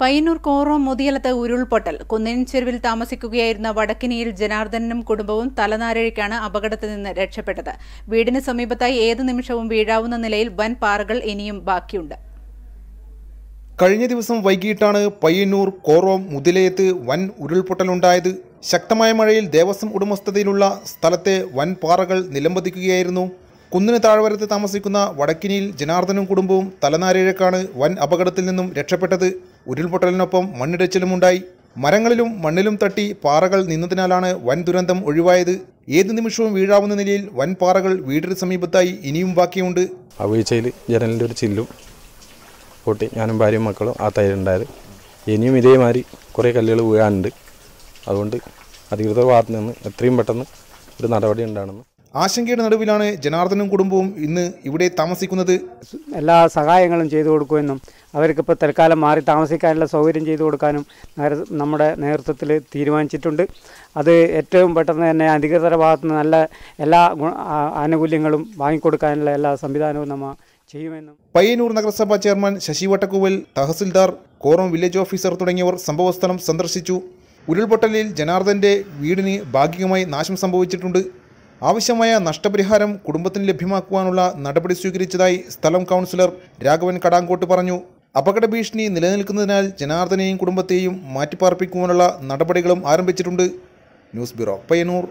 പയ്യന്നൂർ കോറോം മുതിയലത്ത് ഉരുൾപൊട്ടൽ. കുന്നിൻ ചെരുവിൽ താമസിക്കുകയായിരുന്ന വടക്കിനിയിൽ ജനാർദ്ദനനും കുടുംബവും തലനാരഴിക്കാണ് അപകടത്തിൽ നിന്ന് രക്ഷപ്പെട്ടത്. വീടിന് സമീപത്തായി ഏതു നിമിഷവും വീഴാവുന്ന നിലയിൽ വൻ പാറകൾ ഇനിയും ബാക്കിയുണ്ട്. കഴിഞ്ഞ ദിവസം വൈകിട്ടാണ് പയ്യന്നൂർ കോറോം മുതിലയത്ത് വൻ ഉരുൾപൊട്ടലുണ്ടായത്. ശക്തമായ മഴയിൽ ദേവസ്വം ഉടമസ്ഥതയിലുള്ള സ്ഥലത്തെ വൻ പാറകൾ നിലംപതിക്കുകയായിരുന്നു. കുന്നിന് താഴ്വരത്ത് താമസിക്കുന്ന വടക്കിനിയിൽ ജനാർദ്ദനും കുടുംബവും തലനാരിഴക്കാണ് വൻ അപകടത്തിൽ നിന്നും രക്ഷപ്പെട്ടത്. ഉരുൾപൊട്ടലിനൊപ്പം മണ്ണിടച്ചിലുമുണ്ടായി മരങ്ങളിലും മണ്ണിലും തട്ടി പാറകൾ നിന്നതിനാലാണ് വൻ ദുരന്തം ഒഴിവായത്. ഏതു നിമിഷവും വീഴാവുന്ന നിലയിൽ വൻ പാറകൾ വീടിന് സമീപത്തായി ഇനിയും ബാക്കിയുണ്ട്. ആ വീഴ്ചയിൽ ജനലിന്റെ ഒരു ചില്ലും പൊട്ടി ഞാനും ഭാര്യയും മക്കളും ആ തൈരുണ്ടായത് ഇനിയും ഇതേമാതിരി കുറേ കല്ലുകൾ വീഴാനുണ്ട്. അതുകൊണ്ട് അധികൃതർ ഭാഗത്ത് നിന്ന് എത്രയും പെട്ടെന്ന് ഒരു നടപടി ഉണ്ടാണെന്ന് ആശങ്കയുടെ നടുവിലാണ് ജനാർദ്ദനും കുടുംബവും ഇന്ന് ഇവിടെ താമസിക്കുന്നത്. എല്ലാ സഹായങ്ങളും ചെയ്തു കൊടുക്കുമെന്നും അവർക്കിപ്പോൾ തൽക്കാലം മാറി താമസിക്കാനുള്ള സൗകര്യം ചെയ്തു കൊടുക്കാനും നഗര നമ്മുടെ നേതൃത്വത്തിൽ തീരുമാനിച്ചിട്ടുണ്ട്. അത് ഏറ്റവും പെട്ടെന്ന് തന്നെ അധികൃതരുടെ ഭാഗത്ത് നിന്ന് നല്ല എല്ലാ ആനുകൂല്യങ്ങളും വാങ്ങിക്കൊടുക്കാനുള്ള എല്ലാ സംവിധാനവും നമ്മൾ ചെയ്യുമെന്നും. പയ്യന്നൂർ നഗരസഭാ ചെയർമാൻ ശശി വട്ടക്കുവൽ തഹസിൽദാർ കോറം വില്ലേജ് ഓഫീസർ തുടങ്ങിയവർ സംഭവസ്ഥലം സന്ദർശിച്ചു. ഉരുൾപൊട്ടലിൽ ജനാർദ്ദന്റെ വീടിന് ഭാഗികമായി നാശം സംഭവിച്ചിട്ടുണ്ട്. ആവശ്യമായ നഷ്ടപരിഹാരം കുടുംബത്തിന് ലഭ്യമാക്കുവാനുള്ള നടപടി സ്വീകരിച്ചതായി സ്ഥലം കൗൺസിലർ രാഘവൻ കടാങ്കോട്ട് പറഞ്ഞു. അപകട ഭീഷണി നിലനിൽക്കുന്നതിനാൽ ജനാർദ്ദനെയും കുടുംബത്തെയും മാറ്റിപ്പാർപ്പിക്കുവാനുള്ള നടപടികളും ആരംഭിച്ചിട്ടുണ്ട്. News bureau Payyanur.